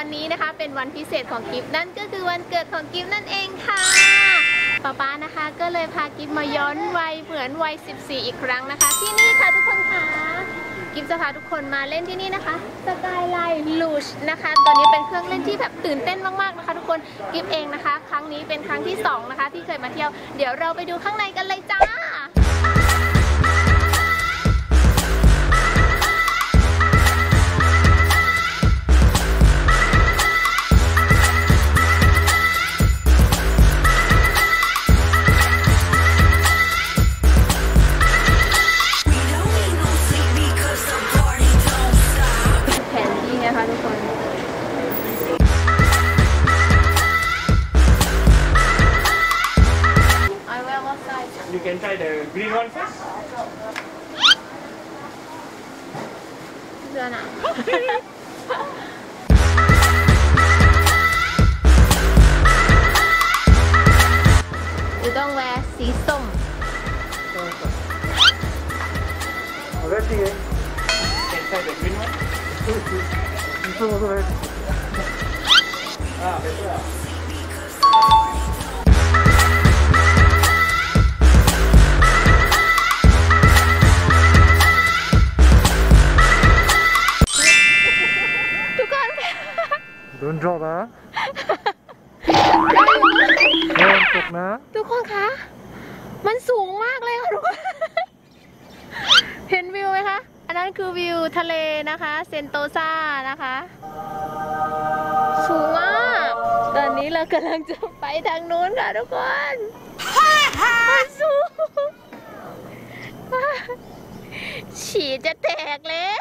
ันนี้นะคะเป็นวันพิเศษของกิฟนั่นก็คือวันเกิดของกิฟนั่นเองค่ะป๊าป๊านะคะก็เลยพากิฟมาย้อนวัยเหมือนวัย 14 อีกครั้งนะคะ ที่นี่ค่ะทุกคนค่ะกิฟจะพาทุกคนมาเล่นที่นี่นะคะสกายไลน์ลูชนะคะตัวนี้เป็นเครื่องเล่นที่แบบตื่นเต้นมากๆนะคะ ทุกคนกิฟเองนะคะ ครั้งนี้เป็นครั้งที่สองนะคะ ที่เคยมาเที่ยว เดี๋ยวเราไปดูข้างในกันเลยจ้า You can try the green one first. เสื้อหนาวหรือต้องแวร์สีส้ม Already, eh? Can try the green one. ah, better. ah. Don't drop นะระวังตกนะ ทุกคนคะ มันสูงมากเลยค่ะทุกคน เห็นวิวไหมคะ อันนั้นคือวิวทะเลนะคะ เซนโตซานะคะ สูงมาก ตอนนี้เรากำลังจะไปทางนู้นค่ะทุกคนมันสูงฉี่จะแตกเลย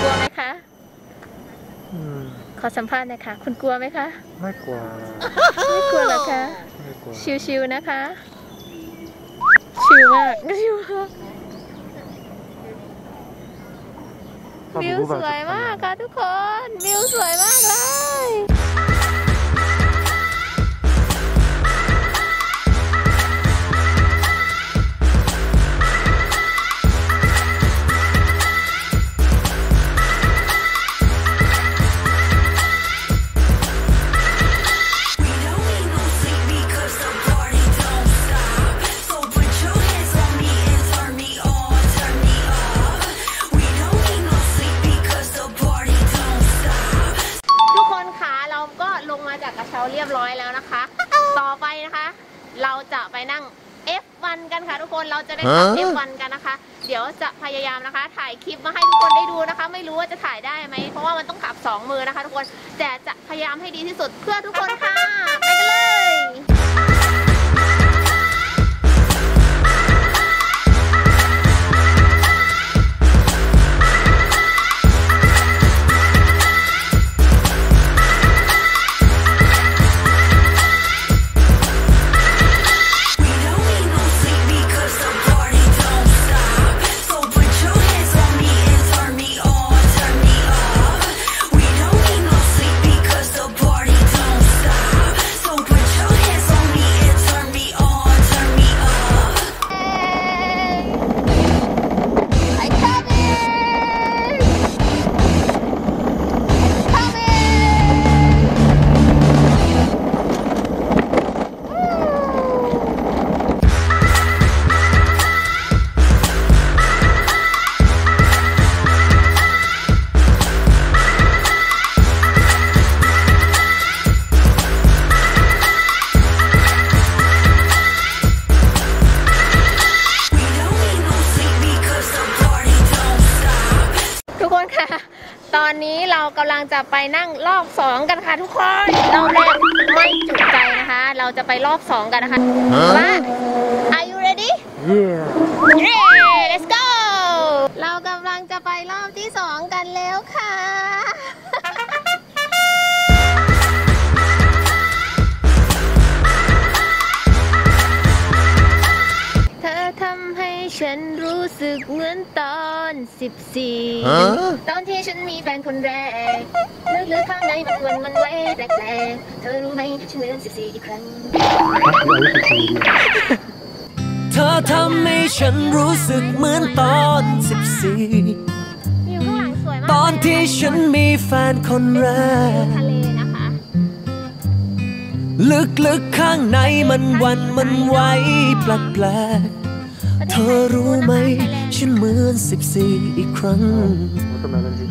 กลัวไหมคะอืม ขอสัมภาษณ์หน่อยค่ะคุณกลัวไหมคะ ไม่กลัว ไม่กลัวเหรอคะ ไม่กลัว ชิวๆนะคะ ชิวมากชิวมากวิวสวยมากค่ะทุกคน วิวสวยมากเลย เช้าเรียบร้อยแล้วนะคะ ต่อไปนะคะ เราจะไปนั่ง F1 กันค่ะทุกคนเราจะได้ขับ F1 กันนะคะ เดี๋ยวจะพยายามนะคะ ถ่ายคลิปมาให้ทุกคนได้ดูนะคะ ไม่รู้ว่าจะถ่ายได้ไหมเพราะว่ามันต้องขับสองมือนะคะ ทุกคนแต่จะพยายามให้ดีที่สุดเพื่อทุกคนค่ะ ทุกคนค่ะ ตอนนี้เรากำลังจะไปนั่งรอบสองกันค่ะทุกคนรอบแรกไม่จุใจนะคะ เราจะไปรอบสองกันนะคะว่า Are you ready? เย่ Yeah ฉันรู้สึกเหมือนตอน14ตอนที่ฉันมีแฟนคนแรกลึกๆข้างในมันวันมันไว้แปลกๆเธอรู้ไหมฉันเหมือน14อีกครั้งอายุสิบสี่ดิเธอทำให้ฉันรู้สึกเหมือนตอน14วิวข้างหลังสวยตมาอนที่ฉันมีแฟนคนแรกทะเลนะคะลึกๆข้างในมันหวันมันไหวแปลกๆ เธอรู้ไหม ฉันเหมือนสิบสี่อีกครั้ง Watermelon hit.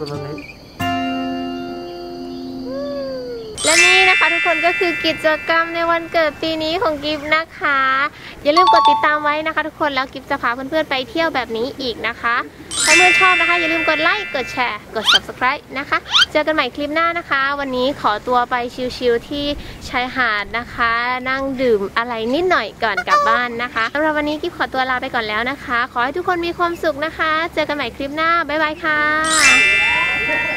Watermelon hit. และนี่นะคะทุกคนก็คือกิจกรรมในวันเกิดปีนี้ของกิฟต์นะคะ อย่าลืมกดติดตามไว้นะคะ ทุกคนแล้วกิฟต์จะพาเพื่อนๆไปเที่ยวแบบนี้อีกนะคะ ถ้าเพื่อนชอบนะคะ อย่าลืมกดไลค์ กดแชร์ กด subscribe นะคะ เจอกันใหม่คลิปหน้านะคะ วันนี้ขอตัวไปชิลๆที่ชายหาดนะคะ นั่งดื่มอะไรนิดหน่อยก่อนกลับบ้านนะคะสำหรับวันนี้กิ๊บขอตัวลาไปก่อนแล้วนะคะ ขอให้ทุกคนมีความสุขนะคะ เจอกันใหม่คลิปหน้า บ๊ายบายค่ะ